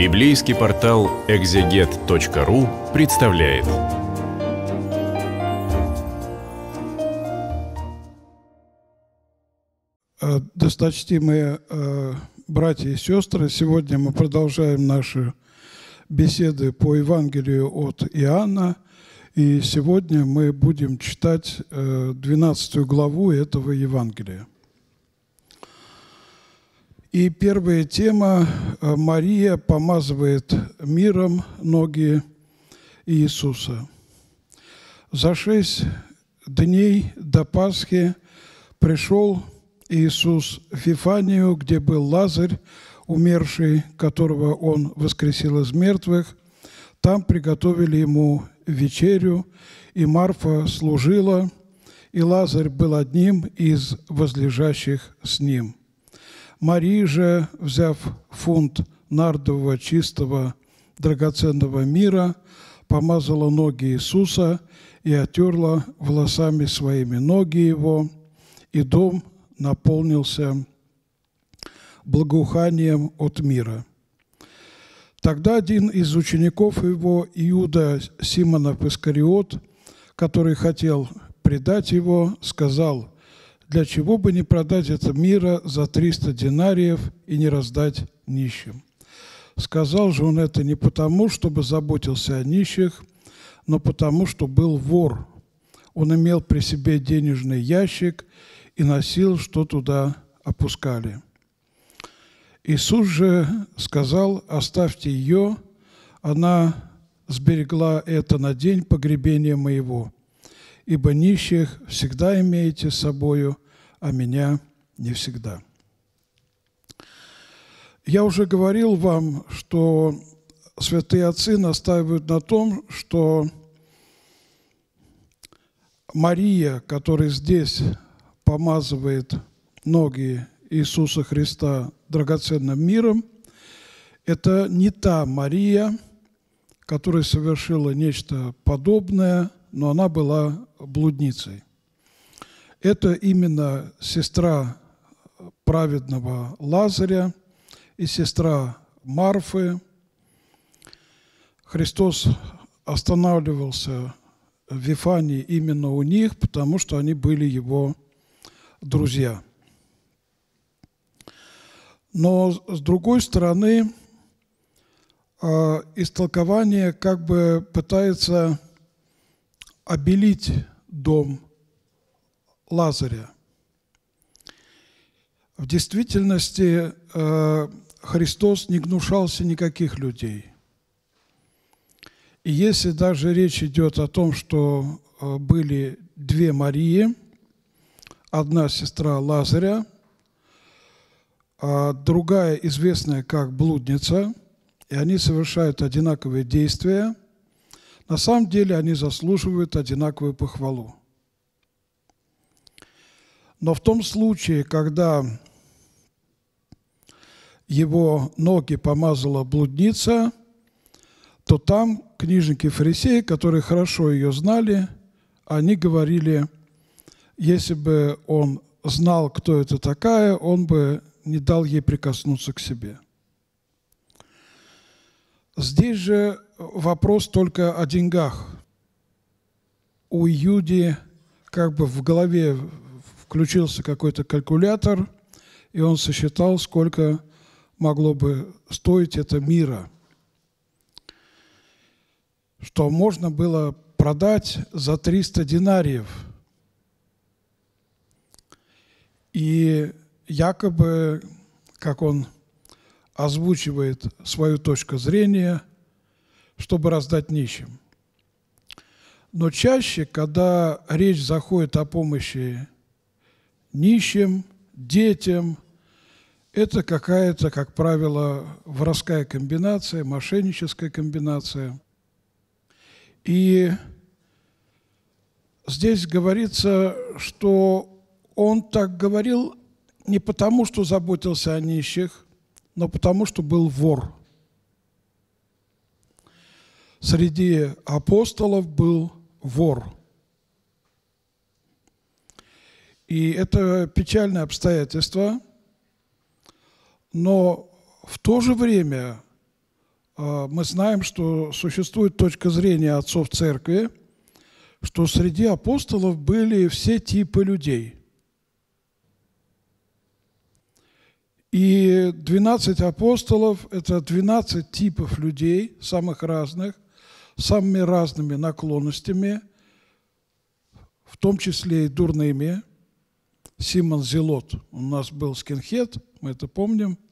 Библейский портал экзегет.ру представляет. Э, Досточтимые э, братья и сестры, сегодня мы продолжаем наши беседы по Евангелию от Иоанна. И сегодня мы будем читать 12 э, главу этого Евангелия. И первая тема э, – Мария помазывает миром ноги Иисуса. За шесть дней до Пасхи пришел Иисус в Вифанию, где был Лазарь, умерший, которого Он воскресил из мертвых. Там приготовили ему вечерю, и Марфа служила, и Лазарь был одним из возлежащих с ним – Мария же, взяв фунт нардового чистого драгоценного мира, помазала ноги Иисуса и отерла волосами своими ноги его, и дом наполнился благоуханием от мира. Тогда один из учеников его, Иуда Симонов Искариот, который хотел предать его, сказал, для чего бы не продать это мира за 300 динариев и не раздать нищим. Сказал же он это не потому, чтобы заботился о нищих, но потому, что был вор. Он имел при себе денежный ящик и носил, что туда опускали. Иисус же сказал, оставьте ее, она сберегла это на день погребения моего ибо нищих всегда имеете с собою, а меня не всегда. Я уже говорил вам, что святые отцы настаивают на том, что Мария, которая здесь помазывает ноги Иисуса Христа драгоценным миром, это не та Мария, которая совершила нечто подобное – но она была блудницей. Это именно сестра праведного Лазаря и сестра Марфы. Христос останавливался в Вифании именно у них, потому что они были его друзья. Но с другой стороны, а, истолкование как бы пытается обелить дом Лазаря. В действительности э, Христос не гнушался никаких людей. И если даже речь идет о том, что э, были две Марии, одна сестра Лазаря, а другая известная как блудница, и они совершают одинаковые действия – на самом деле они заслуживают одинаковую похвалу. Но в том случае, когда его ноги помазала блудница, то там книжники фарисеи, которые хорошо ее знали, они говорили, если бы он знал, кто это такая, он бы не дал ей прикоснуться к себе. Здесь же вопрос только о деньгах. У Юди как бы в голове включился какой-то калькулятор, и он сосчитал, сколько могло бы стоить это мира. Что можно было продать за 300 динариев. И якобы, как он озвучивает свою точку зрения – чтобы раздать нищим. Но чаще, когда речь заходит о помощи нищим, детям, это какая-то, как правило, воровская комбинация, мошенническая комбинация. И здесь говорится, что он так говорил не потому, что заботился о нищих, но потому, что был вор – среди апостолов был вор. И это печальное обстоятельство, но в то же время а, мы знаем, что существует точка зрения отцов церкви, что среди апостолов были все типы людей. И 12 апостолов – это 12 типов людей, самых разных, самыми разными наклонностями, в том числе и дурными. Симон Зелот у нас был скинхед, мы это помним –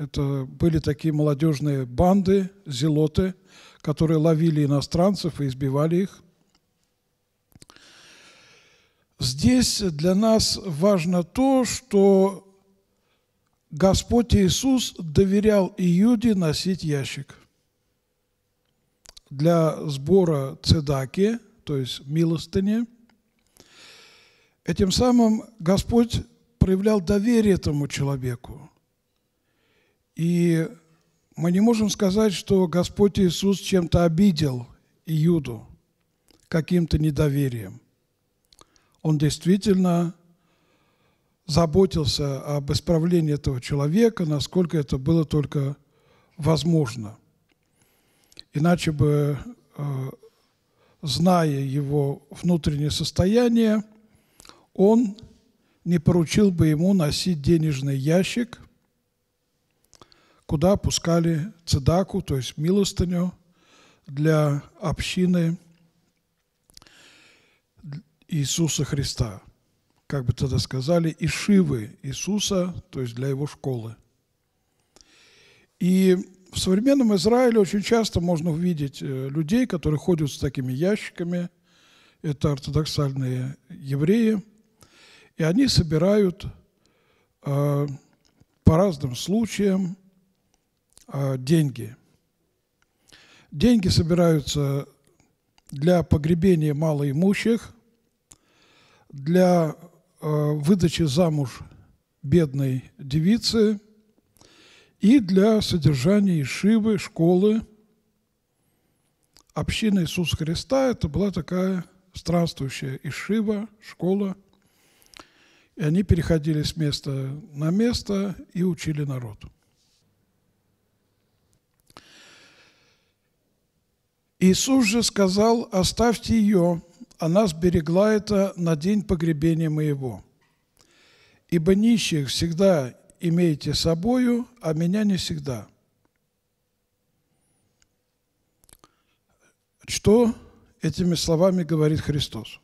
это были такие молодежные банды, зелоты, которые ловили иностранцев и избивали их. Здесь для нас важно то, что Господь Иисус доверял Иуде носить ящик для сбора цедаки, то есть милостыни. Этим самым Господь проявлял доверие этому человеку. И мы не можем сказать, что Господь Иисус чем-то обидел Иуду, каким-то недоверием. Он действительно заботился об исправлении этого человека, насколько это было только возможно. Иначе бы, э, зная его внутреннее состояние, он не поручил бы ему носить денежный ящик – куда пускали цедаку, то есть милостыню для общины Иисуса Христа. Как бы тогда сказали, и шивы Иисуса, то есть для его школы. И в современном Израиле очень часто можно увидеть э, людей, которые ходят с такими ящиками. Это ортодоксальные евреи. И они собирают э, по разным случаям а, деньги. Деньги собираются для погребения малоимущих, для выдачи замуж бедной девицы и для содержания Ишивы, школы. Община Иисуса Христа – это была такая странствующая Ишива, школа. И они переходили с места на место и учили народ. Иисус же сказал, оставьте ее, она сберегла это на день погребения моего. Ибо нищих всегда имеете собою, а меня не всегда. Что этими словами говорит Христос?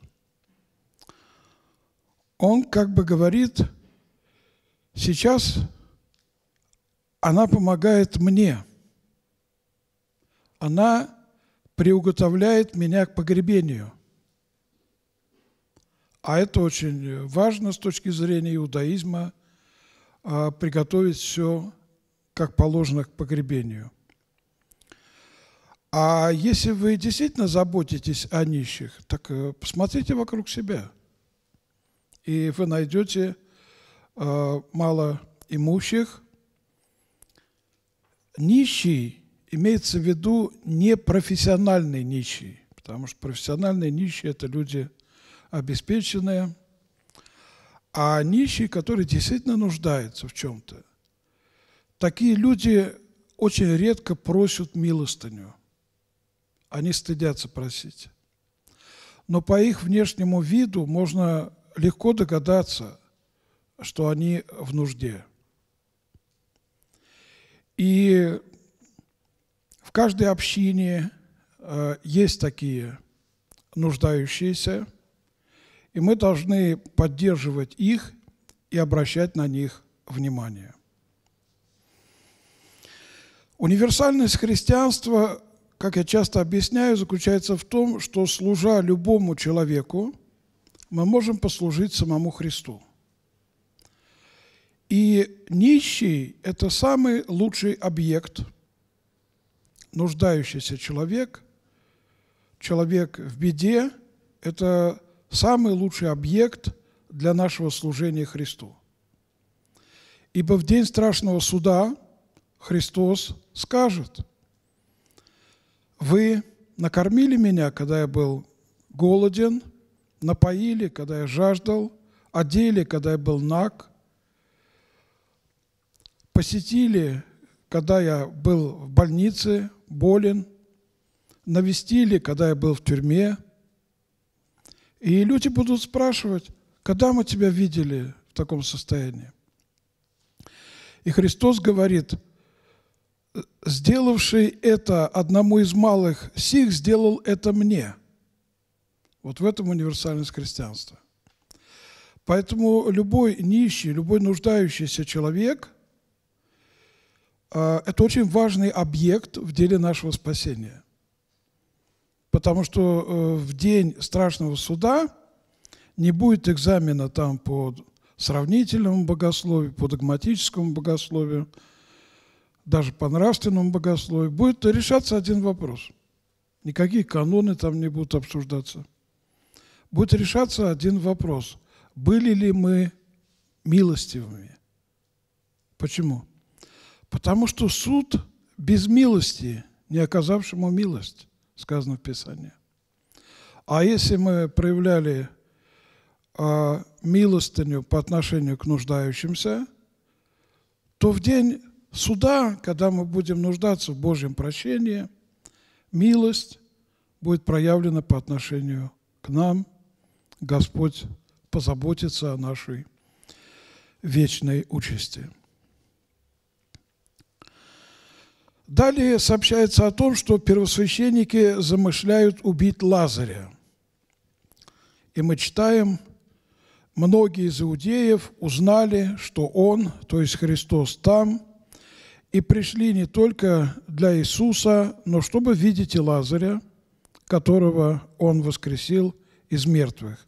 Он как бы говорит, сейчас она помогает мне. Она приуготовляет меня к погребению. А это очень важно с точки зрения иудаизма, а, приготовить все как положено к погребению. А если вы действительно заботитесь о нищих, так э, посмотрите вокруг себя, и вы найдете э, мало имущих. Нищий имеется в виду не профессиональный нищий, потому что профессиональные нищие – это люди обеспеченные, а нищие, которые действительно нуждаются в чем-то. Такие люди очень редко просят милостыню. Они стыдятся просить. Но по их внешнему виду можно легко догадаться, что они в нужде. И каждой общине э, есть такие нуждающиеся, и мы должны поддерживать их и обращать на них внимание. Универсальность христианства, как я часто объясняю, заключается в том, что служа любому человеку, мы можем послужить самому Христу. И нищий – это самый лучший объект – нуждающийся человек, человек в беде – это самый лучший объект для нашего служения Христу. Ибо в день страшного суда Христос скажет, «Вы накормили меня, когда я был голоден, напоили, когда я жаждал, одели, когда я был наг, посетили, когда я был в больнице, болен, навестили, когда я был в тюрьме. И люди будут спрашивать, когда мы тебя видели в таком состоянии? И Христос говорит, сделавший это одному из малых сих, сделал это мне. Вот в этом универсальность христианства. Поэтому любой нищий, любой нуждающийся человек а, – это очень важный объект в деле нашего спасения. Потому что э, в день страшного суда не будет экзамена там по сравнительному богословию, по догматическому богословию, даже по нравственному богословию. Будет решаться один вопрос. Никакие каноны там не будут обсуждаться. Будет решаться один вопрос. Были ли мы милостивыми? Почему? Потому что суд без милости, не оказавшему милость, сказано в Писании. А если мы проявляли а, милостыню по отношению к нуждающимся, то в день суда, когда мы будем нуждаться в Божьем прощении, милость будет проявлена по отношению к нам. Господь позаботится о нашей вечной участи. Далее сообщается о том, что первосвященники замышляют убить Лазаря. И мы читаем – многие из иудеев узнали, что Он, то есть Христос, там, и пришли не только для Иисуса, но чтобы видеть и Лазаря, которого Он воскресил из мертвых.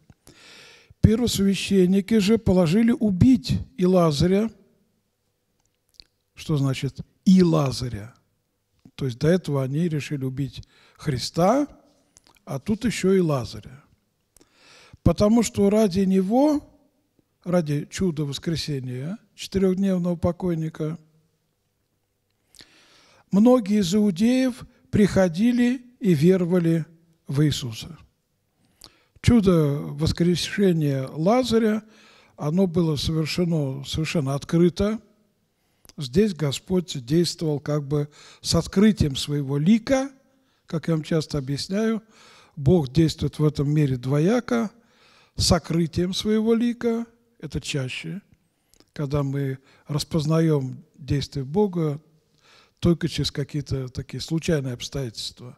Первосвященники же положили убить и Лазаря, что значит и Лазаря. То есть до этого они решили убить Христа, а тут еще и Лазаря. Потому что ради него, ради чуда воскресения, четырехдневного покойника, многие из иудеев приходили и веровали в Иисуса. Чудо воскрешения Лазаря, оно было совершено совершенно открыто. Здесь Господь действовал как бы с открытием своего лика, как я вам часто объясняю. Бог действует в этом мире двояко – сокрытием своего лика, это чаще, когда мы распознаем действие Бога только через какие-то такие случайные обстоятельства,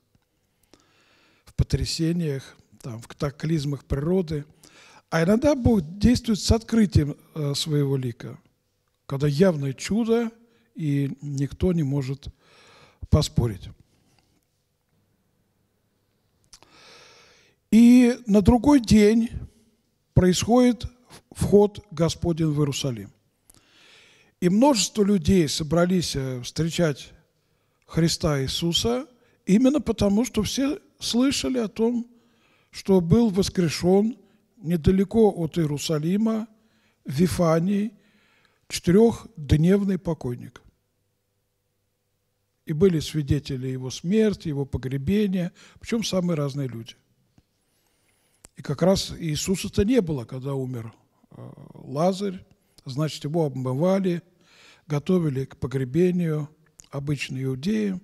в потрясениях, там, в катаклизмах природы. А иногда Бог действует с открытием э, своего лика, когда явное чудо, и никто не может поспорить. И на другой день происходит вход Господень в Иерусалим. И множество людей собрались э, встречать Христа Иисуса именно потому, что все слышали о том, что был воскрешен недалеко от Иерусалима, в Вифании, четырехдневный покойник. И были свидетели его смерти, его погребения, причем самые разные люди. И как раз Иисуса-то не было, когда умер э, Лазарь. Значит, его обмывали, готовили к погребению обычные иудеи.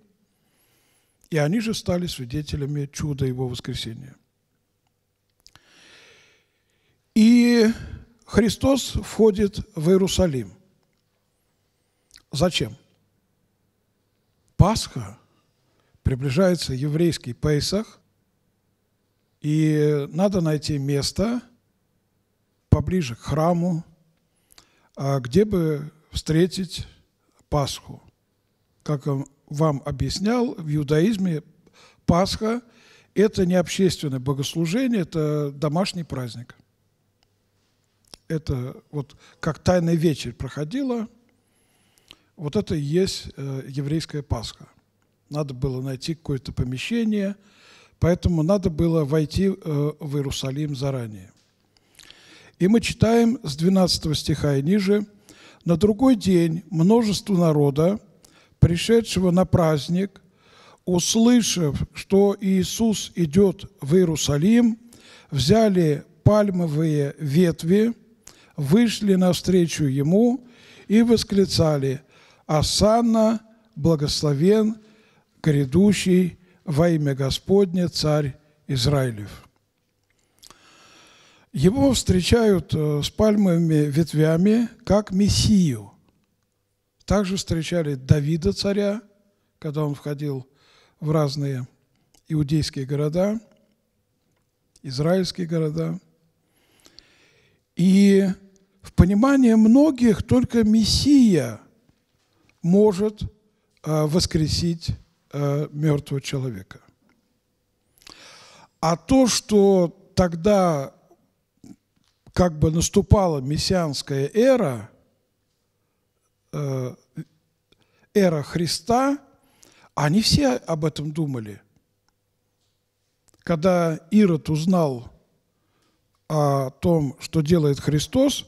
И они же стали свидетелями чуда его воскресения. И Христос входит в Иерусалим. Зачем? Пасха, приближается еврейский Пейсах, и надо найти место поближе к храму, а, где бы встретить Пасху. Как вам объяснял, в иудаизме Пасха – это не общественное богослужение, это домашний праздник. Это вот как тайная вечерь проходила, вот это и есть э, еврейская Пасха. Надо было найти какое-то помещение – Поэтому надо было войти э, в Иерусалим заранее. И мы читаем с 12 стиха и ниже. «На другой день множество народа, пришедшего на праздник, услышав, что Иисус идет в Иерусалим, взяли пальмовые ветви, вышли навстречу Ему и восклицали «Асанна благословен грядущий во имя Господне царь Израилев. Его встречают э, с пальмовыми ветвями как Мессию. Также встречали Давида царя, когда он входил в разные иудейские города, израильские города. И в понимании многих только Мессия может э, воскресить э, мертвого человека. А то, что тогда как бы наступала мессианская эра, э, эра Христа, они все об этом думали. Когда Ирод узнал о том, что делает Христос,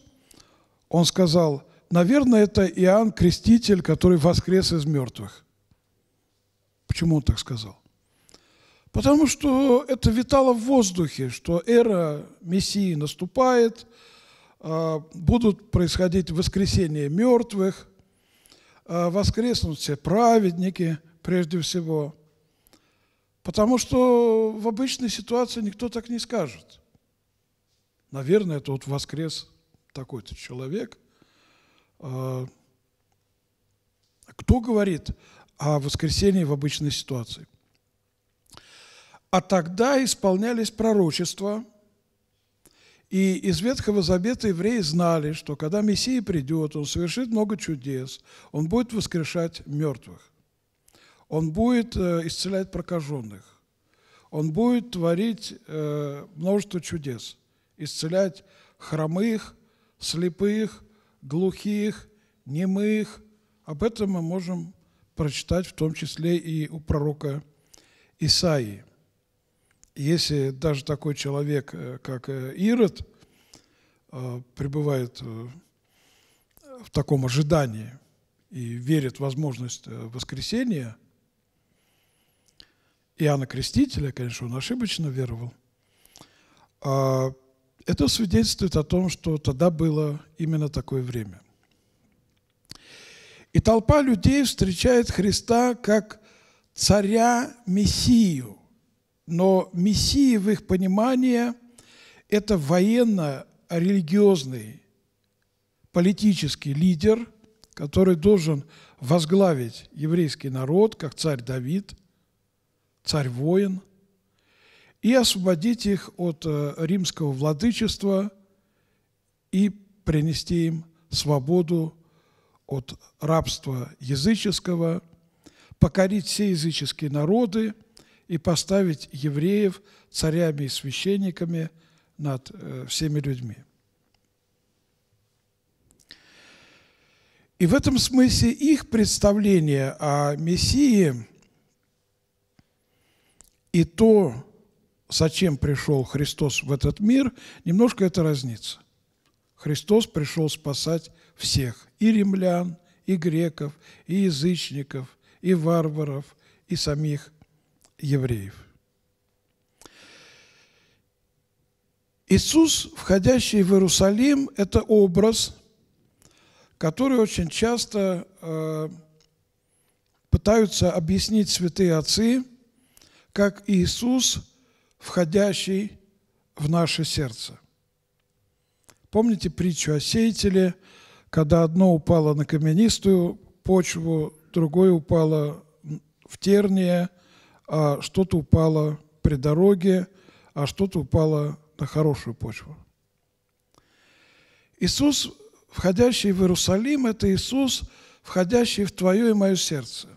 он сказал, наверное, это Иоанн Креститель, который воскрес из мертвых. Почему он так сказал? Потому что это витало в воздухе, что эра Мессии наступает, а, будут происходить воскресения мертвых, а, воскреснут все праведники прежде всего. Потому что в обычной ситуации никто так не скажет. Наверное, это вот воскрес такой-то человек. А, кто говорит о воскресении в обычной ситуации? А тогда исполнялись пророчества, и из Ветхого Завета евреи знали, что когда Мессия придет, он совершит много чудес, он будет воскрешать мертвых, он будет э, исцелять прокаженных, он будет творить э, множество чудес, исцелять хромых, слепых, глухих, немых. Об этом мы можем прочитать в том числе и у пророка Исаии если даже такой человек, э, как э, Ирод, э, пребывает в таком ожидании и верит в возможность воскресения, Иоанна Крестителя, конечно, он ошибочно веровал, а это свидетельствует о том, что тогда было именно такое время. И толпа людей встречает Христа как царя-мессию, но Мессия в их понимании – это военно-религиозный политический лидер, который должен возглавить еврейский народ, как царь Давид, царь-воин, и освободить их от э, римского владычества и принести им свободу от рабства языческого, покорить все языческие народы – и поставить евреев царями и священниками над э, всеми людьми. И в этом смысле их представление о Мессии и то, зачем пришел Христос в этот мир, немножко это разнится. Христос пришел спасать всех, и римлян, и греков, и язычников, и варваров, и самих евреев. Иисус, входящий в Иерусалим, это образ, который очень часто э, пытаются объяснить святые отцы, как Иисус, входящий в наше сердце. Помните притчу о сеятеле, когда одно упало на каменистую почву, другое упало в терние, а что-то упало при дороге, а что-то упало на хорошую почву. Иисус, входящий в Иерусалим, это Иисус, входящий в твое и мое сердце.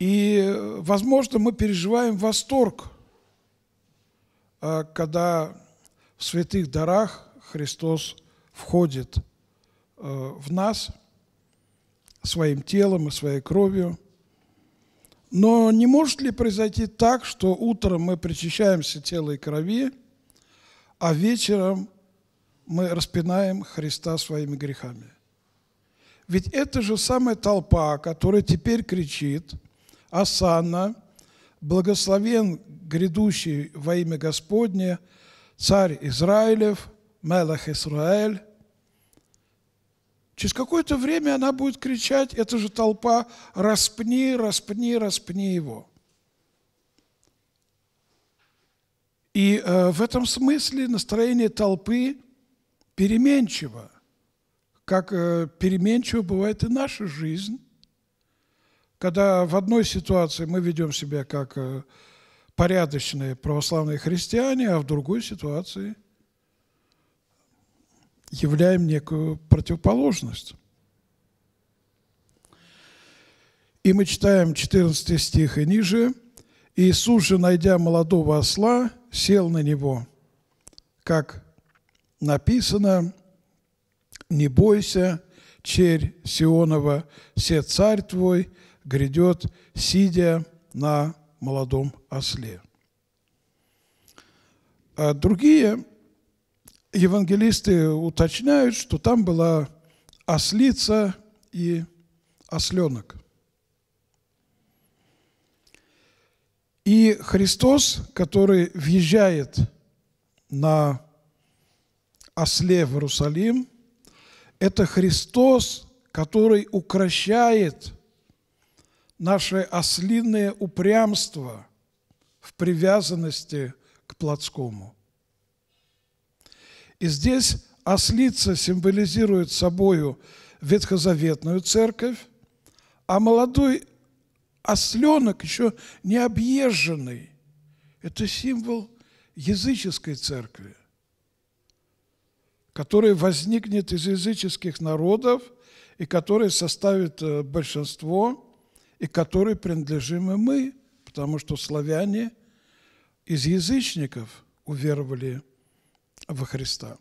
И, возможно, мы переживаем восторг, а, когда в святых дарах Христос входит а, в нас своим телом и своей кровью – но не может ли произойти так, что утром мы причащаемся тела и крови, а вечером мы распинаем Христа своими грехами? Ведь это же самая толпа, которая теперь кричит «Асанна, благословен грядущий во имя Господне, царь Израилев, Мелах Исраэль». Через какое-то время она будет кричать, эта же толпа, распни, распни, распни его. И э, в этом смысле настроение толпы переменчиво, как э, переменчиво бывает и наша жизнь, когда в одной ситуации мы ведем себя как э, порядочные православные христиане, а в другой ситуации являем некую противоположность. И мы читаем 14 стих и ниже. «Иисус же, найдя молодого осла, сел на него, как написано, «Не бойся, черь Сионова, все царь твой грядет, сидя на молодом осле. А другие евангелисты уточняют, что там была ослица и осленок. И Христос, который въезжает на осле в Иерусалим, это Христос, который укращает наше ослиное упрямство в привязанности к плотскому. И здесь ослица символизирует собою ветхозаветную церковь, а молодой осленок еще не объезженный. Это символ языческой церкви, которая возникнет из языческих народов и которая составит э, большинство – и которой принадлежим и мы, потому что славяне из язычников уверовали во Христа.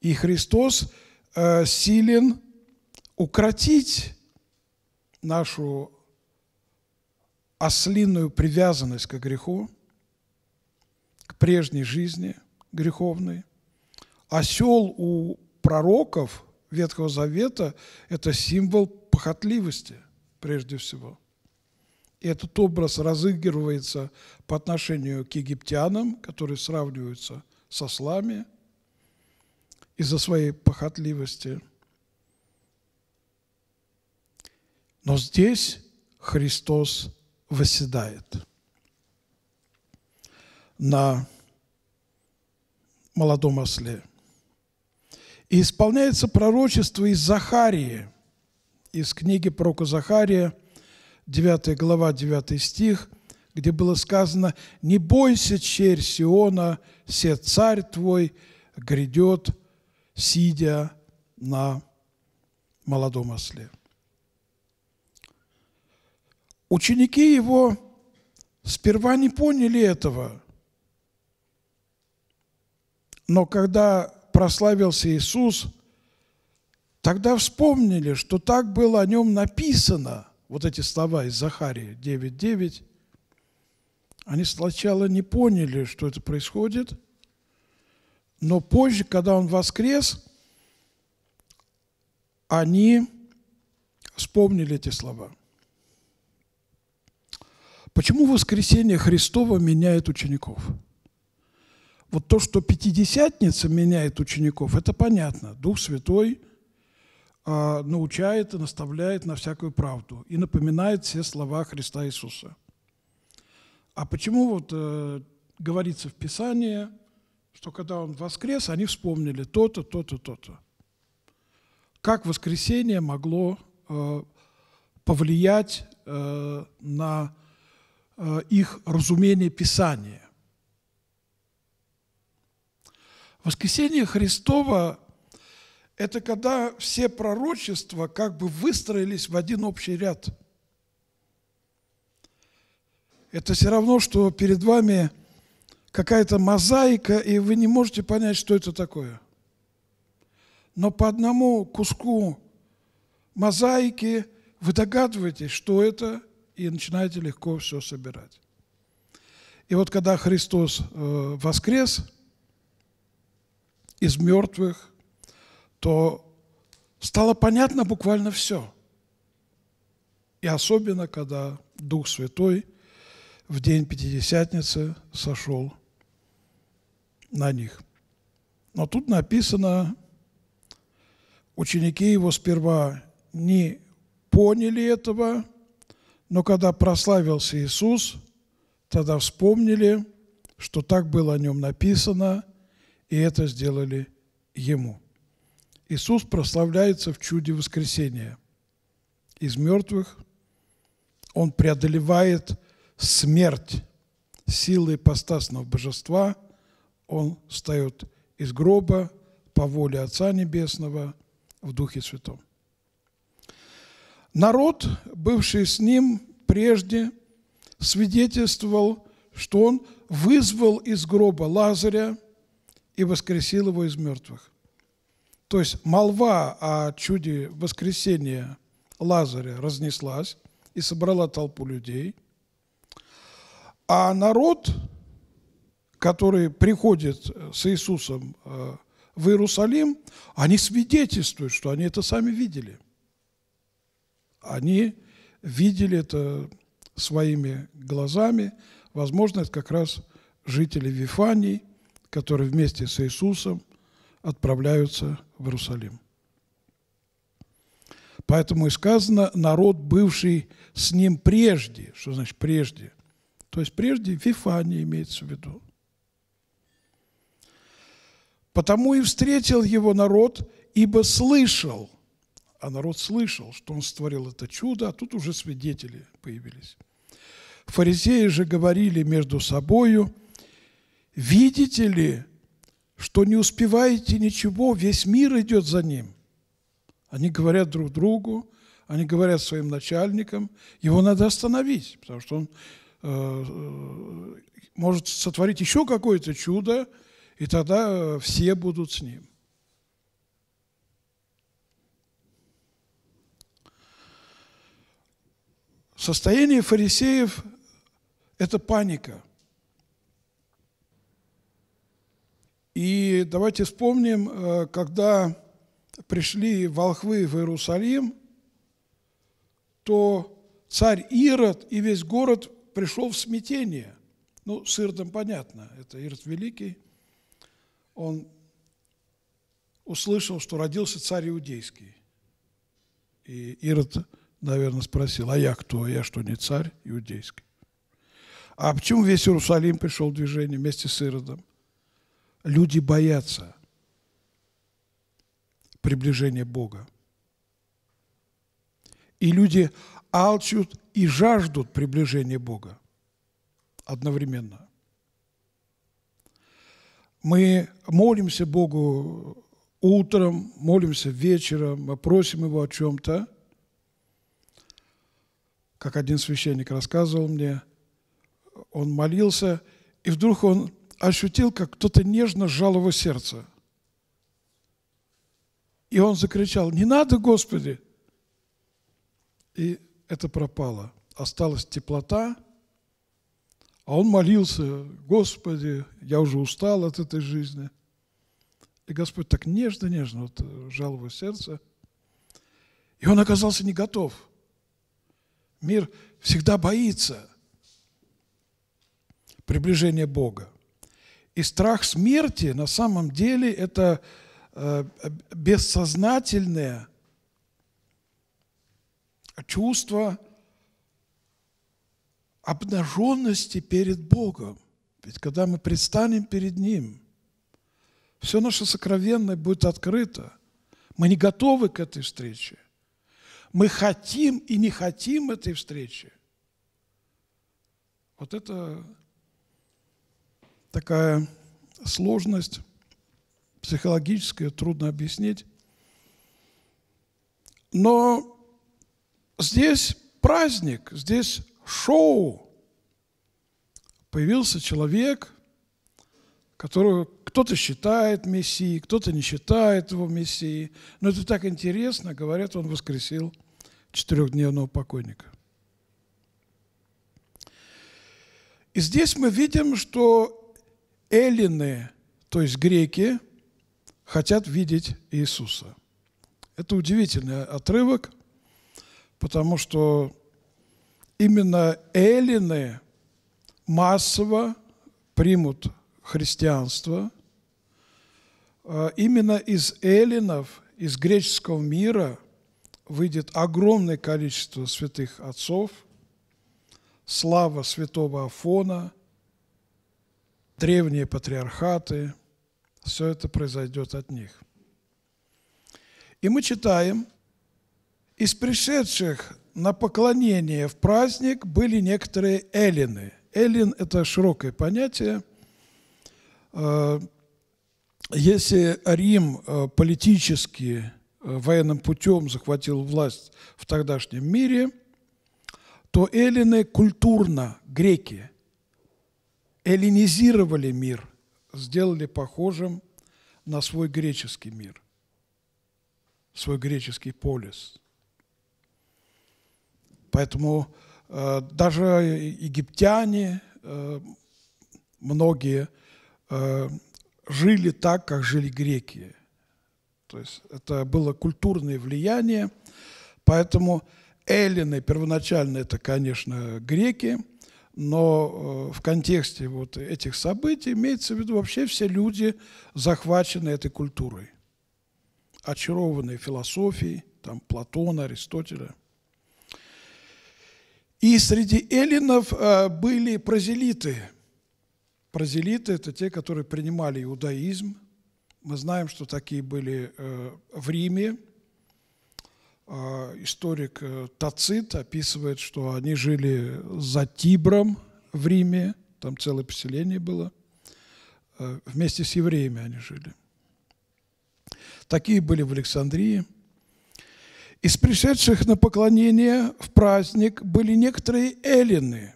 И Христос э, силен укротить нашу ослинную привязанность к греху, к прежней жизни греховной. Осел у пророков Ветхого Завета – это символ похотливости прежде всего. И этот образ разыгрывается по отношению к египтянам, которые сравниваются со слами из-за своей похотливости. Но здесь Христос восседает на молодом осле. И исполняется пророчество из Захарии – из книги пророка Захария, 9 глава, 9 стих, где было сказано, «Не бойся, черь Сиона, се царь твой грядет, сидя на молодом осле». Ученики его сперва не поняли этого, но когда прославился Иисус – Тогда вспомнили, что так было о нем написано, вот эти слова из Захарии 9.9. Они сначала не поняли, что это происходит, но позже, когда он воскрес, они вспомнили эти слова. Почему воскресение Христова меняет учеников? Вот то, что Пятидесятница меняет учеников, это понятно. Дух Святой – научает и наставляет на всякую правду и напоминает все слова Христа Иисуса. А почему вот э, говорится в Писании, что когда Он воскрес, они вспомнили то-то, то-то, то-то. Как воскресение могло э, повлиять э, на э, их разумение Писания? Воскресение Христова это когда все пророчества как бы выстроились в один общий ряд. Это все равно, что перед вами какая-то мозаика, и вы не можете понять, что это такое. Но по одному куску мозаики вы догадываетесь, что это, и начинаете легко все собирать. И вот когда Христос э, воскрес из мертвых, то стало понятно буквально все. И особенно, когда Дух Святой в день Пятидесятницы сошел на них. Но тут написано, Ученики его сперва не поняли этого, но когда прославился Иисус, тогда вспомнили, что так было о нем написано, и это сделали ему. Иисус прославляется в чуде воскресения из мертвых. Он преодолевает смерть силой постасного божества. Он встает из гроба по воле Отца Небесного в Духе Святом. Народ, бывший с ним прежде, свидетельствовал, что он вызвал из гроба Лазаря и воскресил его из мертвых. То есть молва о чуде воскресения Лазаря разнеслась и собрала толпу людей. А народ, который приходит с Иисусом э, в Иерусалим, они свидетельствуют, что они это сами видели. Они видели это своими глазами. Возможно, это как раз жители Вифании, которые вместе с Иисусом отправляются в Иерусалим. Поэтому и сказано, народ, бывший с ним прежде. Что значит прежде? То есть прежде Вифания имеется в виду. Потому и встретил его народ, ибо слышал, а народ слышал, что он створил это чудо, а тут уже свидетели появились. Фарисеи же говорили между собою, видите ли, что не успеваете ничего, весь мир идет за ним. Они говорят друг другу, они говорят своим начальникам, его надо остановить, потому что он э, э может сотворить еще какое-то чудо, и тогда э, все будут с ним. Состояние фарисеев – это паника. И давайте вспомним, э, когда пришли волхвы в Иерусалим, то царь Ирод и весь город пришел в смятение. Ну, с Иродом понятно, это Ирод Великий – он услышал, что родился царь иудейский. И Ирод, наверное, спросил, а я кто? Я что, не царь иудейский? А почему весь Иерусалим пришел в движение вместе с Иродом? Люди боятся приближения Бога. И люди алчут и жаждут приближения Бога одновременно. Мы молимся Богу утром, молимся вечером, мы просим Его о чем-то. Как один священник рассказывал мне, он молился, и вдруг он ощутил, как кто-то нежно сжал его сердце. И он закричал, не надо, Господи! И это пропало. Осталась теплота – а он молился, Господи, я уже устал от этой жизни. И Господь так нежно-нежно вот сжал его сердце. И он оказался не готов. Мир всегда боится приближения Бога. И страх смерти на самом деле это э, бессознательное чувство – обнаженности перед Богом. Ведь когда мы предстанем перед Ним, все наше сокровенное будет открыто. Мы не готовы к этой встрече. Мы хотим и не хотим этой встречи. Вот это такая сложность психологическая, трудно объяснить. Но здесь праздник, здесь шоу появился человек, которого кто-то считает мессией, кто-то не считает его мессией. Но это так интересно, говорят, он воскресил четырехдневного покойника. И здесь мы видим, что эллины, то есть греки, хотят видеть Иисуса. Это удивительный отрывок, потому что именно эллины массово примут христианство. А, именно из эллинов из греческого мира выйдет огромное количество святых отцов, слава святого Афона, древние патриархаты, все это произойдет от них. И мы читаем, из пришедших на поклонение в праздник были некоторые эллины. Эллин – это широкое понятие. Э, если Рим э, политически, э, военным путем захватил власть в тогдашнем мире, то эллины культурно, греки, эллинизировали мир, сделали похожим на свой греческий мир, свой греческий полис. Поэтому э, даже египтяне, э, многие э, жили так, как жили греки. То есть это было культурное влияние, поэтому эллины первоначально это, конечно, греки, но в контексте вот этих событий имеется в виду вообще все люди, захваченные этой культурой, очарованные философией, там Платона, Аристотеля – и среди эллинов э, были прозелиты. Прозелиты – это те, которые принимали иудаизм. Мы знаем, что такие были э, в Риме. Э, историк Тацит описывает, что они жили за Тибром в Риме, там целое поселение было. Вместе с евреями они жили. Такие были в Александрии – из пришедших на поклонение в праздник были некоторые эллины.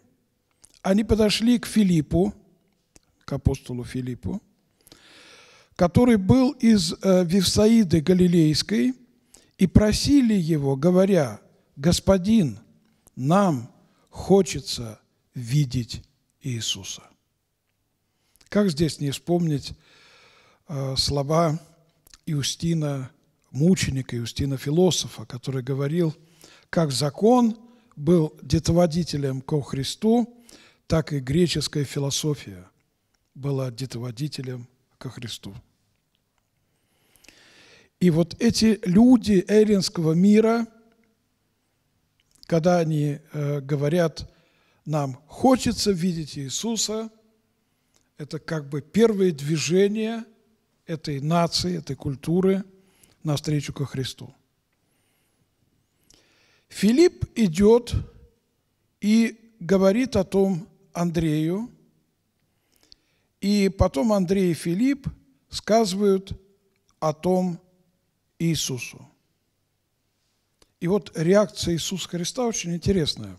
Они подошли к Филиппу, к апостолу Филиппу, который был из э, Вифсаиды Галилейской, и просили его, говоря, «Господин, нам хочется видеть Иисуса». Как здесь не вспомнить э, слова Иустина мученика Юстина Философа, который говорил, как закон был детоводителем ко Христу, так и греческая философия была детоводителем ко Христу. И вот эти люди эллинского мира, когда они э, говорят, нам хочется видеть Иисуса, это как бы первое движение этой нации, этой культуры – навстречу ко Христу. Филипп идет и говорит о том Андрею, и потом Андрей и Филипп сказывают о том Иисусу. И вот реакция Иисуса Христа очень интересная.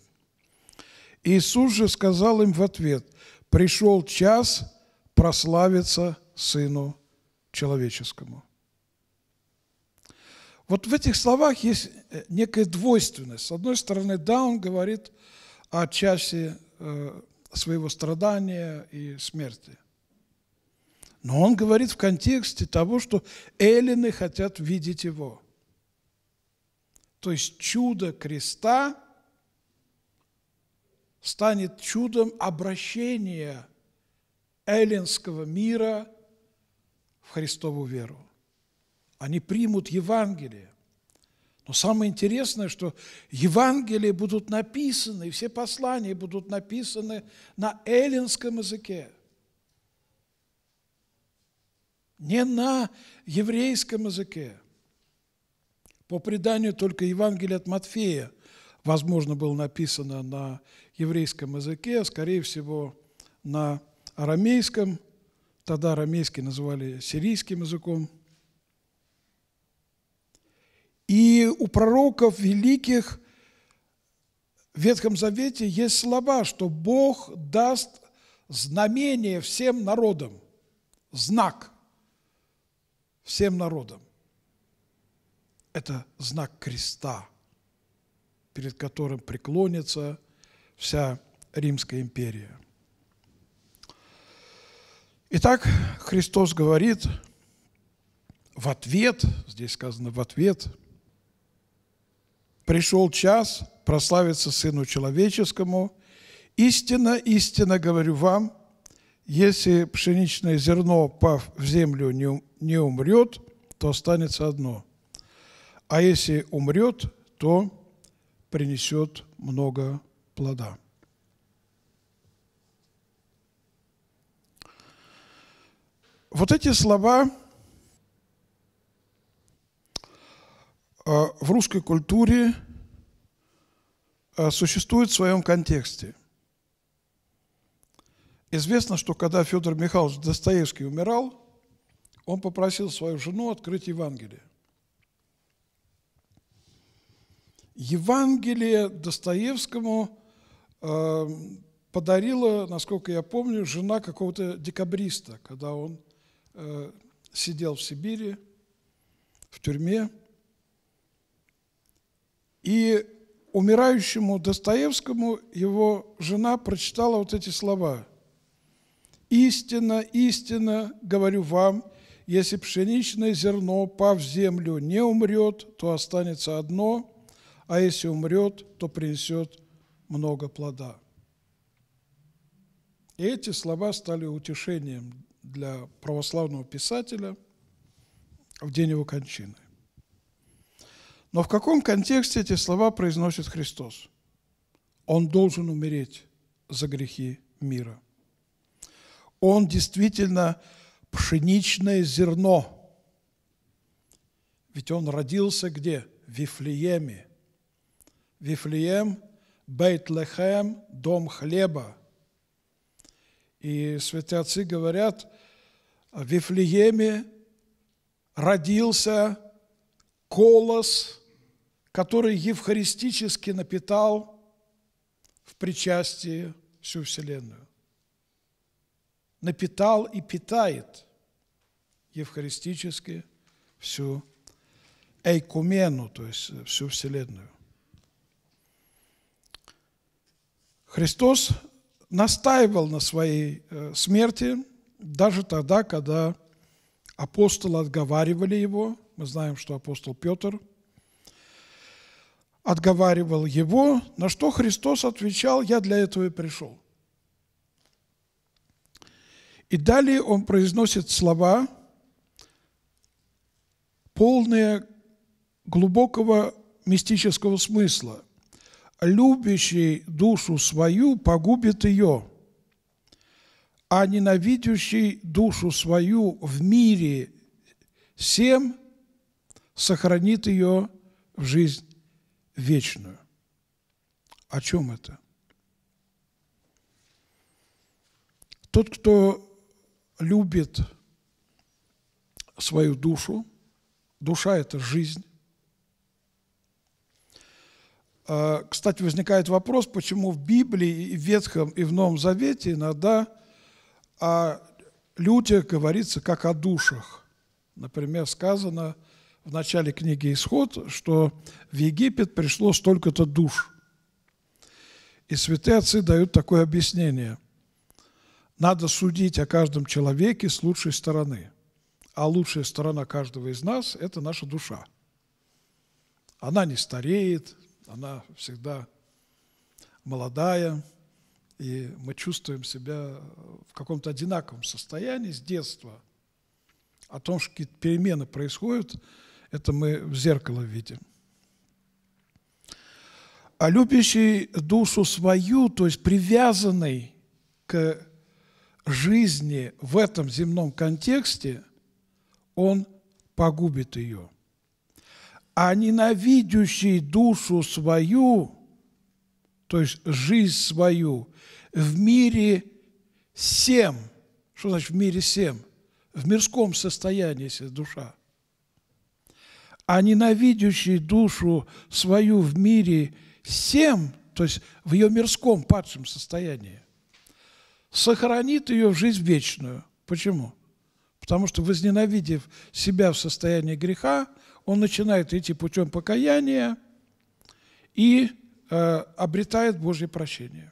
Иисус же сказал им в ответ, пришел час прославиться Сыну Человеческому. Вот в этих словах есть э, некая двойственность. С одной стороны, да, он говорит о часе э, своего страдания и смерти. Но он говорит в контексте того, что эллины хотят видеть его. То есть чудо креста станет чудом обращения эллинского мира в Христову веру они примут Евангелие. Но самое интересное, что Евангелия будут написаны, все послания будут написаны на эллинском языке. Не на еврейском языке. По преданию только Евангелие от Матфея, возможно, было написано на еврейском языке, а скорее всего на арамейском. Тогда арамейский называли сирийским языком – и у пророков великих в Ветхом Завете есть слова, что Бог даст знамение всем народам, знак всем народам. Это знак креста, перед которым преклонится вся Римская империя. Итак, Христос говорит в ответ, здесь сказано в ответ – пришел час прославиться Сыну Человеческому. Истинно, истинно говорю вам, если пшеничное зерно, пав в землю, не умрет, то останется одно. а если умрет, то принесет много плода. Вот эти слова э, в русской культуре э, существуют в своем контексте. Известно, что когда Федор Михайлович Достоевский умирал, он попросил свою жену открыть Евангелие. Евангелие Достоевскому э, подарила, насколько я помню, жена какого-то декабриста, когда он э, сидел в Сибири, в тюрьме. И умирающему Достоевскому его жена прочитала вот эти слова. «Истина, истина, говорю вам, если пшеничное зерно, пав в землю, не умрет, то останется одно, а если умрет, то принесет много плода». И эти слова стали утешением для православного писателя в день его кончины. Но в каком контексте эти слова произносит Христос? Он должен умереть за грехи мира. Он действительно пшеничное зерно. Ведь он родился где? В Вифлееме. Вифлеем, Бейт-Лехем, дом хлеба. И святые отцы говорят, в Вифлееме родился колос, который евхаристически напитал в причастии всю Вселенную. Напитал и питает евхаристически всю эйкумену, то есть всю Вселенную. Христос настаивал на своей э, смерти даже тогда, когда апостолы отговаривали его. Мы знаем, что апостол Петр отговаривал его, на что Христос отвечал, я для этого и пришел. И далее он произносит слова, полные глубокого мистического смысла любящий душу свою погубит ее, а ненавидящий душу свою в мире всем сохранит ее в жизнь вечную. О чем это? Тот, кто любит свою душу, душа – это жизнь, а, кстати, возникает вопрос, почему в Библии, и в Ветхом, и в Новом Завете иногда о людях говорится как о душах. Например, сказано в начале книги «Исход», что в Египет пришло столько-то душ. И святые отцы дают такое объяснение. Надо судить о каждом человеке с лучшей стороны. А лучшая сторона каждого из нас – это наша душа. Она не стареет, она всегда молодая, и мы чувствуем себя в каком-то одинаковом состоянии с детства. О том, что какие-то перемены происходят, это мы в зеркало видим. А любящий душу свою, то есть привязанный к жизни в этом земном контексте, он погубит ее – а ненавидящий душу свою, то есть жизнь свою, в мире всем. Что значит в мире всем? В мирском состоянии, если душа. А ненавидящий душу свою в мире всем, то есть в ее мирском падшем состоянии, сохранит ее в жизнь вечную. Почему? Потому что, возненавидев себя в состоянии греха, он начинает идти путем покаяния и э, обретает Божье прощение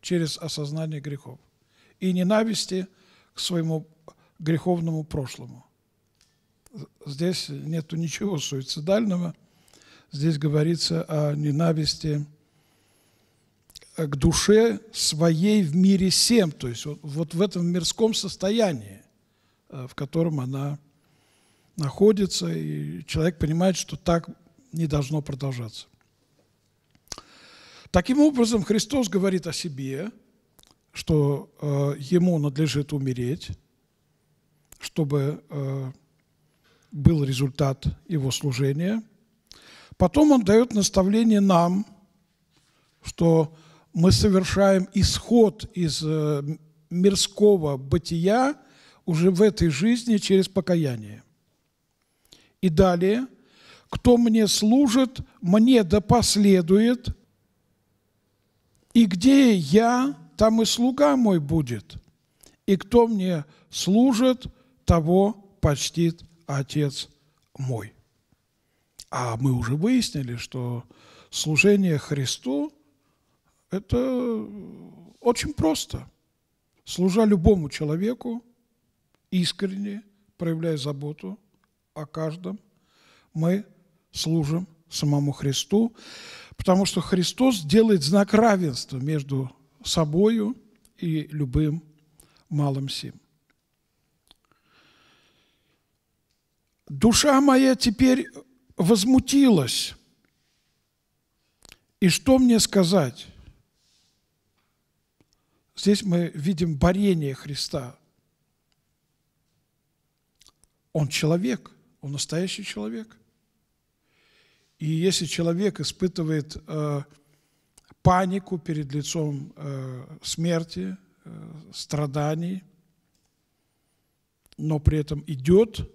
через осознание грехов и ненависти к своему греховному прошлому. Здесь нету ничего суицидального. Здесь говорится о ненависти к душе своей в мире всем, то есть вот, вот в этом мирском состоянии, э, в котором она находится, и человек понимает, что так не должно продолжаться. Таким образом, Христос говорит о себе, что э, ему надлежит умереть, чтобы э, был результат его служения. Потом он дает наставление нам, что мы совершаем исход из э, мирского бытия уже в этой жизни через покаяние. И далее, кто мне служит, мне да последует, и где я, там и слуга мой будет. И кто мне служит, того почтит Отец мой. А мы уже выяснили, что служение Христу – это очень просто. Служа любому человеку, искренне, проявляя заботу о каждом, мы служим самому Христу, потому что Христос делает знак равенства между собою и любым малым сим. Душа моя теперь возмутилась. И что мне сказать? Здесь мы видим борение Христа. Он человек, он настоящий человек. И если человек испытывает э, панику перед лицом э, смерти, э, страданий, но при этом идет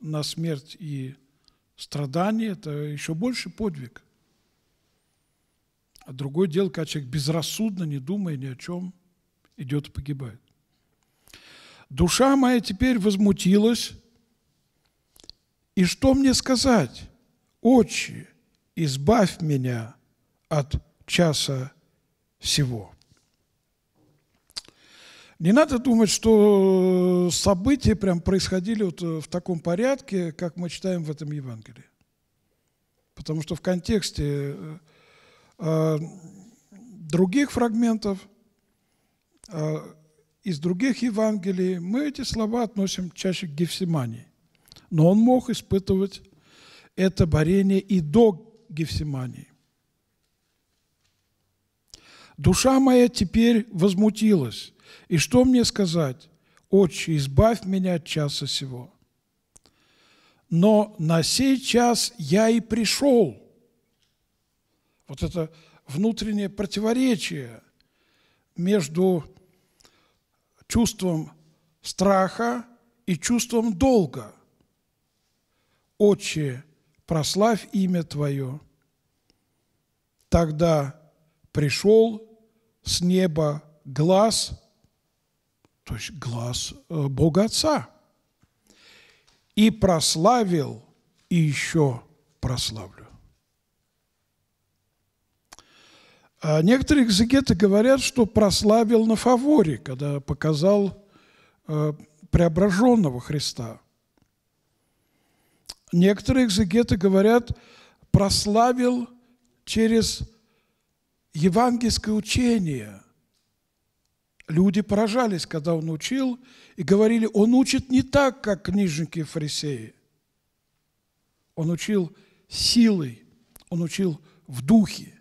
на смерть и страдание, это еще больше подвиг. А другое дело, когда человек безрассудно, не думая ни о чем, идет и погибает. Душа моя теперь возмутилась, и что мне сказать? Отче, избавь меня от часа всего. Не надо думать, что события прям происходили вот в таком порядке, как мы читаем в этом Евангелии. Потому что в контексте э, других фрагментов, э, из других Евангелий, мы эти слова относим чаще к Гефсимании. Но он мог испытывать это борение и до Гефсимании. Душа моя теперь возмутилась, и что мне сказать? Отче, избавь меня от часа сего. Но на сей час я и пришел. Вот это внутреннее противоречие между чувством страха и чувством долга. Отче, прославь имя Твое. Тогда пришел с неба глаз то есть глаз э, Бога Отца. И прославил, и еще прославлю. А некоторые экзегеты говорят, что прославил на фаворе, когда показал э, преображенного Христа. Некоторые экзегеты говорят, прославил через евангельское учение – Люди поражались, когда он учил, и говорили, он учит не так, как книжники и фарисеи. Он учил силой, он учил в духе.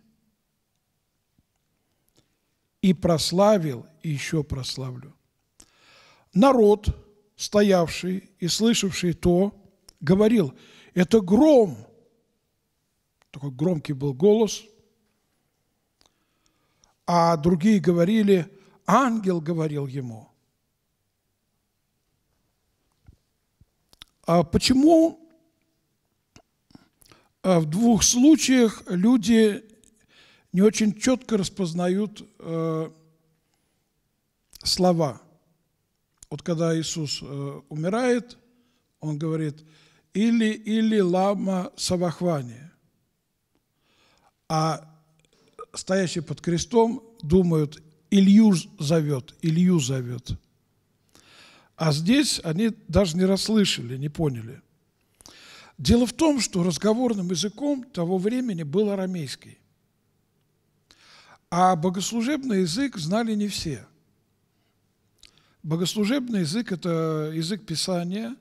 И прославил, и еще прославлю. Народ, стоявший и слышавший то, говорил, это гром. Такой громкий был голос. А другие говорили – ангел говорил ему. А почему а в двух случаях люди не очень четко распознают э, слова? Вот когда Иисус э, умирает, он говорит, или, или лама савахвани. А стоящие под крестом думают, Илью зовет, Илью зовет. А здесь они даже не расслышали, не поняли. Дело в том, что разговорным языком того времени был арамейский. А богослужебный язык знали не все. Богослужебный язык – это язык Писания,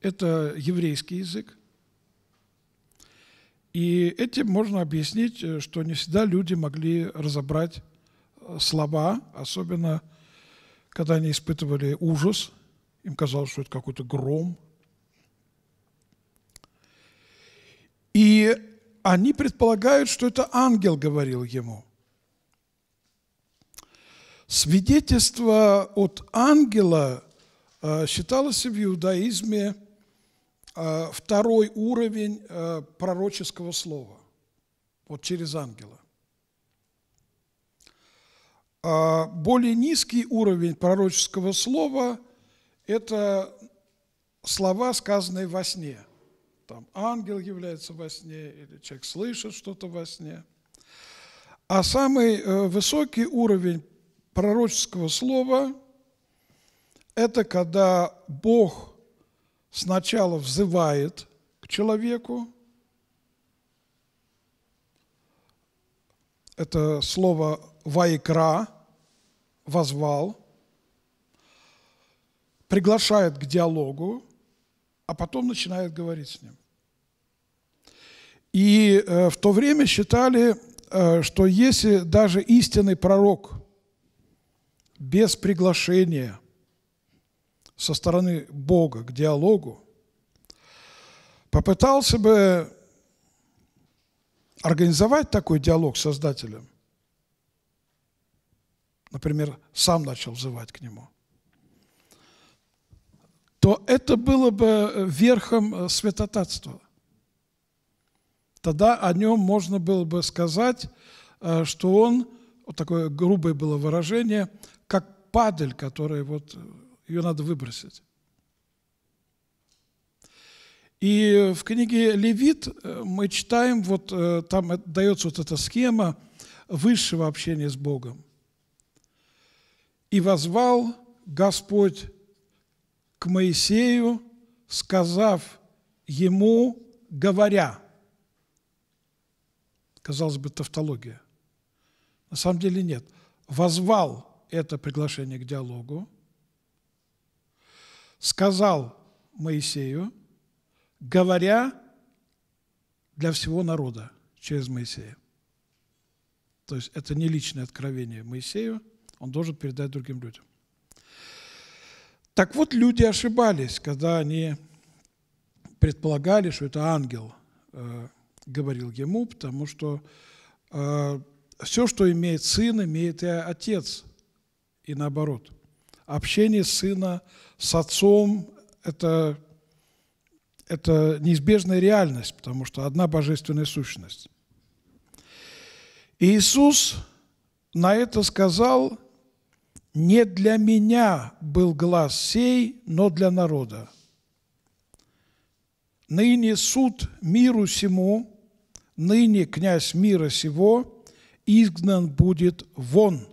это еврейский язык. И этим можно объяснить, э, что не всегда люди могли разобрать э, слова, особенно когда они испытывали ужас, им казалось, что это какой-то гром. И они предполагают, что это ангел говорил ему. Свидетельство от ангела э, считалось в иудаизме Э, второй уровень э, пророческого слова, вот через ангела. А более низкий уровень пророческого слова – это слова, сказанные во сне. Там ангел является во сне, или человек слышит что-то во сне. А самый высокий уровень пророческого слова – это когда Бог – сначала взывает к человеку, это слово «вайкра», «возвал», приглашает к диалогу, а потом начинает говорить с ним. И э, в то время считали, э, что если даже истинный пророк без приглашения – со стороны Бога к диалогу, попытался бы организовать такой диалог с Создателем, например, сам начал взывать к нему, то это было бы верхом святотатства. Тогда о нем можно было бы сказать, э, что он, вот такое грубое было выражение, падаль, которая вот ее надо выбросить. И в книге Левит э, мы читаем, вот э, там дается вот эта схема высшего общения с Богом. «И возвал Господь к Моисею, сказав ему, говоря». Казалось бы, тавтология. На самом деле нет. «Возвал» – это приглашение к диалогу сказал Моисею, говоря для всего народа через Моисея. То есть это не личное откровение Моисею, он должен передать другим людям. Так вот, люди ошибались, когда они предполагали, что это ангел э, говорил ему, потому что э, все, что имеет сын, имеет и отец, и наоборот. Общение сына с отцом – это, это неизбежная реальность, потому что одна божественная сущность. Иисус на это сказал, «Не для меня был глаз сей, но для народа. Ныне суд миру сему, ныне князь мира сего, изгнан будет вон.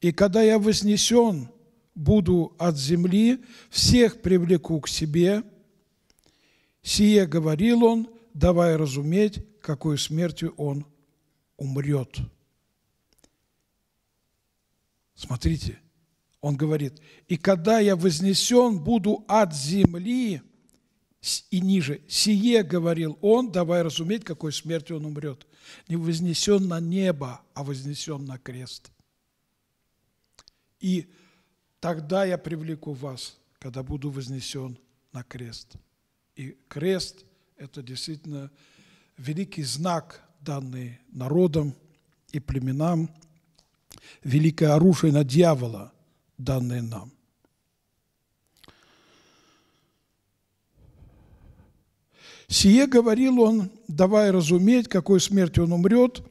И когда я вознесен буду от земли, всех привлеку к себе. Сие говорил он, давая разуметь, какой смертью он умрет. Смотрите, он говорит, и когда я вознесен буду от земли, и ниже, сие говорил он, давая разуметь, какой смертью он умрет. Не вознесен на небо, а вознесен на крест. И тогда я привлеку вас, когда буду вознесен на крест. И крест – это действительно великий знак, данный народам и племенам, великое оружие на дьявола, данное нам. Сие говорил он, давая разуметь, какой смертью он умрет.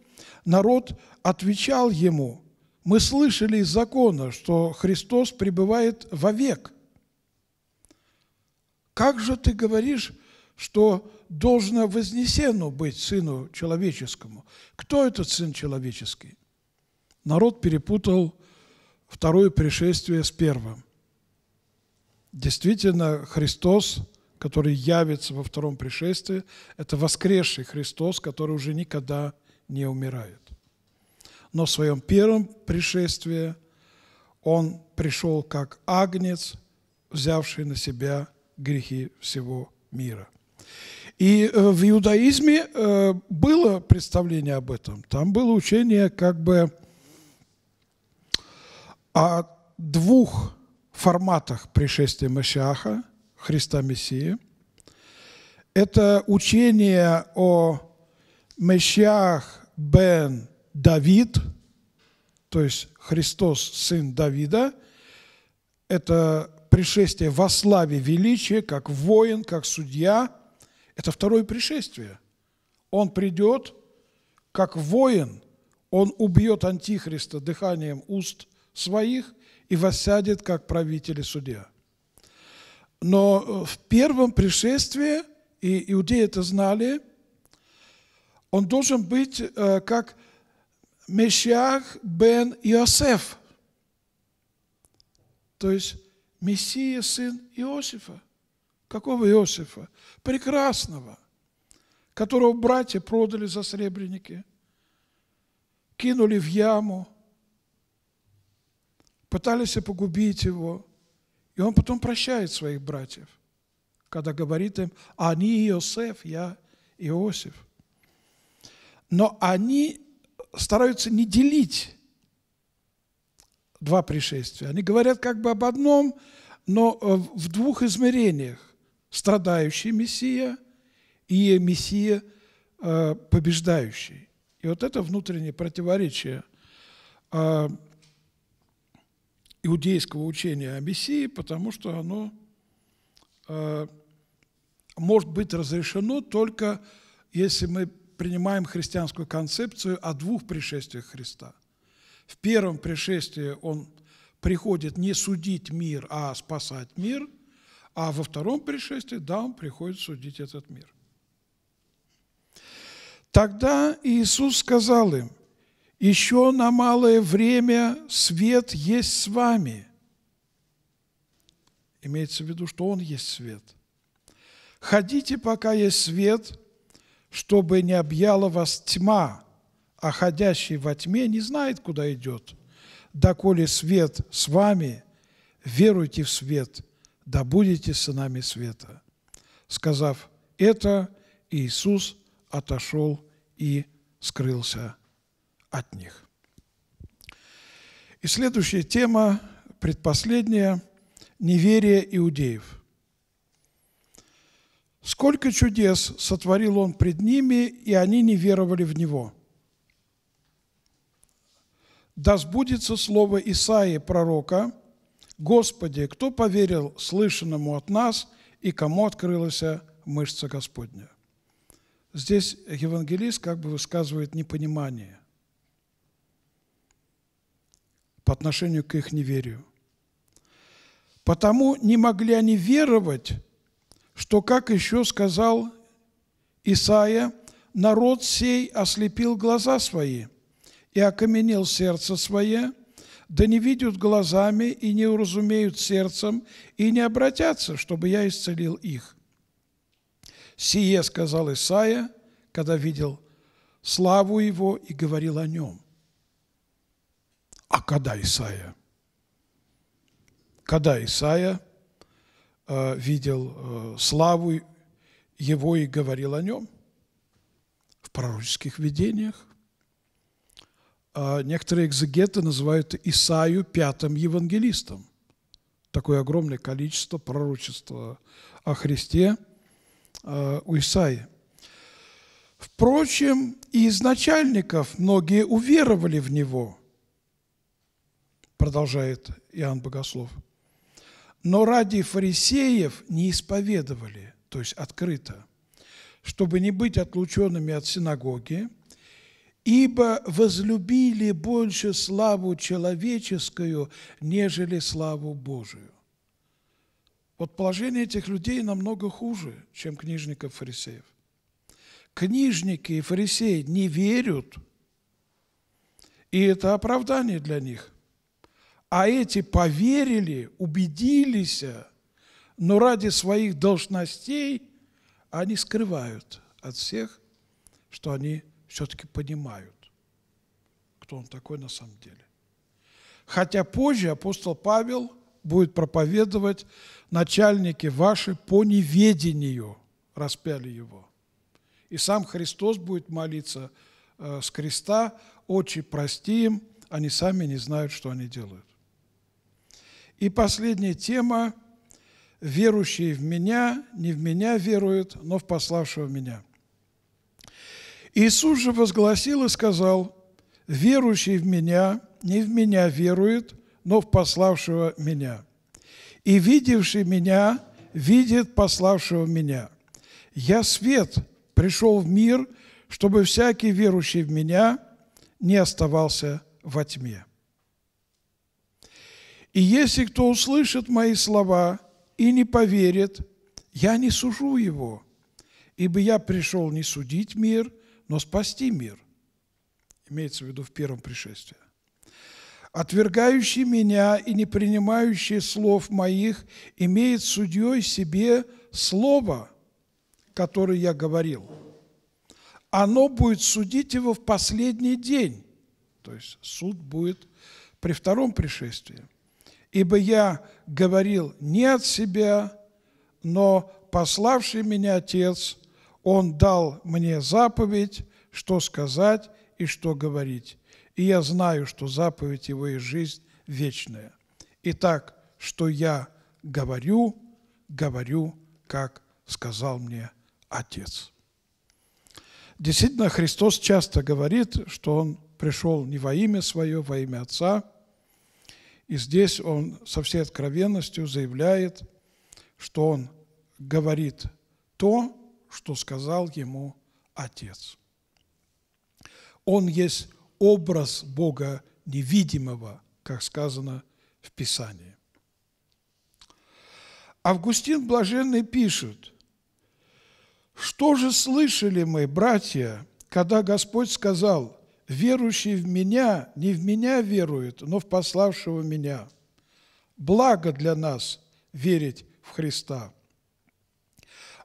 Народ отвечал ему – мы слышали из закона, что Христос пребывает вовек. Как же ты говоришь, что должно вознесено быть Сыну Человеческому? Кто этот Сын Человеческий? Народ перепутал второе пришествие с первым. Действительно, Христос, который явится во втором пришествии, это воскресший Христос, который уже никогда не умирает но в своем первом пришествии он пришел как агнец, взявший на себя грехи всего мира. И э, в иудаизме э, было представление об этом. Там было учение как бы о двух форматах пришествия Машиаха, Христа Мессии. Это учение о Мешиах бен Давид, то есть Христос, сын Давида. Это пришествие во славе величия, как воин, как судья. Это второе пришествие. Он придет как воин, он убьет Антихриста дыханием уст своих и воссядет как правитель и судья. Но в первом пришествии, и иудеи это знали, он должен быть э, как Мешиах бен Иосиф, то есть Мессия, сын Иосифа. Какого Иосифа? Прекрасного, которого братья продали за сребреники, кинули в яму, пытались погубить его. И он потом прощает своих братьев, когда говорит им, они Иосиф, я Иосиф. Но они стараются не делить два пришествия. Они говорят как бы об одном, но э, в двух измерениях. Страдающий Мессия и Мессия э, побеждающий. И вот это внутреннее противоречие э, иудейского учения о Мессии, потому что оно может быть разрешено только если мы принимаем христианскую концепцию о двух пришествиях Христа – в первом пришествии он приходит не судить мир, а спасать мир, а во втором пришествии, да, он приходит судить этот мир. Тогда Иисус сказал им, еще на малое время свет есть с вами. Имеется в виду, что Он есть свет. Ходите, пока есть свет, чтобы не объяла вас тьма – а ходящий во тьме не знает, куда идет. Доколе свет с вами, веруйте в свет, да будете сынами света. Сказав это, Иисус отошел и скрылся от них. И следующая тема, предпоследняя, неверие иудеев. Сколько чудес сотворил он пред ними, и они не веровали в него – да сбудется слово Исаии пророка, «Господи, кто поверил слышанному от нас, и кому открылась мышца Господня?» Здесь евангелист как бы высказывает непонимание по отношению к их неверию. Потому не могли они веровать, что, как еще сказал Исаия, народ сей ослепил глаза свои – и окаменел сердце свое, да не видят глазами и не уразумеют сердцем, и не обратятся, чтобы я исцелил их. Сие сказал Исаия, когда видел славу его и говорил о нем. А когда Исаия? Когда Исаия видел э, славу его и говорил о нем? В пророческих видениях. А некоторые экзегеты называют Исаию пятым евангелистом. Такое огромное количество пророчества о Христе а, у Исаии. Впрочем, и из многие уверовали в Него, продолжает Иоанн Богослов. Но ради фарисеев не исповедовали, то есть открыто, чтобы не быть отлученными от синагоги – ибо возлюбили больше славу человеческую, нежели славу Божию. Вот положение этих людей намного хуже, чем книжников фарисеев. Книжники и фарисеи не верят, и это оправдание для них. А эти поверили, убедились, но ради своих должностей они скрывают от всех, что они все-таки понимают, кто он такой на самом деле. Хотя позже апостол Павел будет проповедовать начальники ваши по неведению распяли его. И сам Христос будет молиться э, с креста, «Отче, прости им, они сами не знают, что они делают». И последняя тема – верующие в Меня, не в Меня веруют, но в пославшего Меня. Иисус же возгласил и сказал, верующий в Меня не в Меня верует, но в пославшего Меня. И видевший Меня видит пославшего Меня. Я свет, пришел в мир, чтобы всякий верующий в Меня не оставался во тьме. И если кто услышит мои слова и не поверит, я не сужу его, ибо я пришел не судить мир, но спасти мир. Имеется в виду в первом пришествии. Отвергающий меня и не принимающий слов моих имеет судьей себе слово, которое я говорил. Оно будет судить его в последний день. То есть суд будет при втором пришествии ибо я говорил не от себя, но пославший меня Отец, Он дал мне заповедь, что сказать и что говорить. И я знаю, что заповедь Его и жизнь вечная. Итак, что я говорю, говорю, как сказал мне Отец. Действительно, Христос часто говорит, что Он пришел не во имя Свое, во имя Отца – и здесь он со всей откровенностью заявляет, что он говорит то, что сказал ему Отец. Он есть образ Бога невидимого, как сказано в Писании. Августин Блаженный пишет, «Что же слышали мы, братья, когда Господь сказал, верующий в Меня не в Меня верует, но в пославшего Меня. Благо для нас верить в Христа.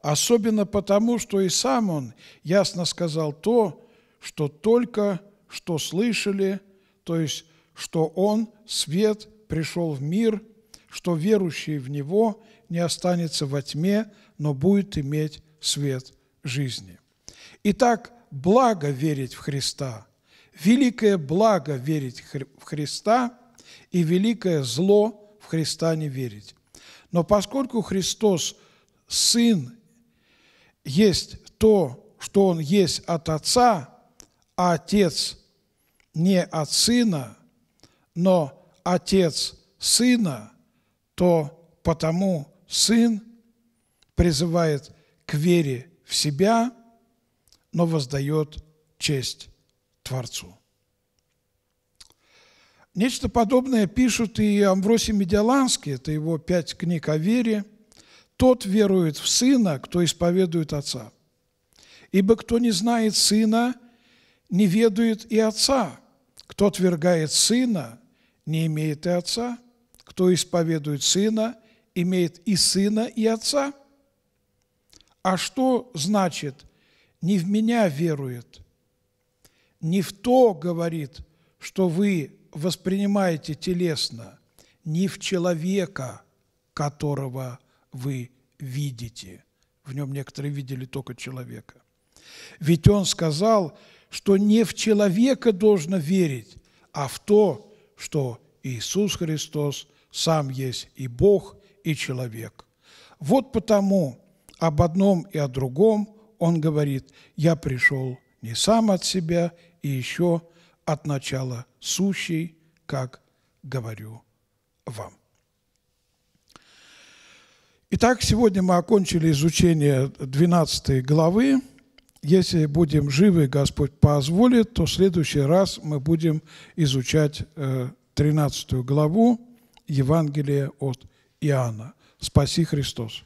Особенно потому, что и сам Он ясно сказал то, что только что слышали, то есть, что Он, свет, пришел в мир, что верующий в Него не останется во тьме, но будет иметь свет жизни. Итак, благо верить в Христа – великое благо верить в Христа и великое зло в Христа не верить. Но поскольку Христос Сын есть то, что Он есть от Отца, а Отец не от Сына, но Отец Сына, то потому Сын призывает к вере в себя, но воздает честь Творцу. Нечто подобное пишут и Амвросий Медиаланский, это его пять книг о вере. «Тот верует в Сына, кто исповедует Отца. Ибо кто не знает Сына, не ведует и Отца. Кто отвергает Сына, не имеет и Отца. Кто исповедует Сына, имеет и Сына, и Отца. А что значит «не в Меня верует», не в то говорит, что вы воспринимаете телесно, не в человека, которого вы видите. В нем некоторые видели только человека. Ведь он сказал, что не в человека должно верить, а в то, что Иисус Христос сам есть и Бог, и человек. Вот потому об одном и о другом он говорит, я пришел не сам от себя и еще от начала сущий, как говорю вам. Итак, сегодня мы окончили изучение 12 главы. Если будем живы, Господь позволит, то в следующий раз мы будем изучать 13 э, главу Евангелия от Иоанна. Спаси Христос!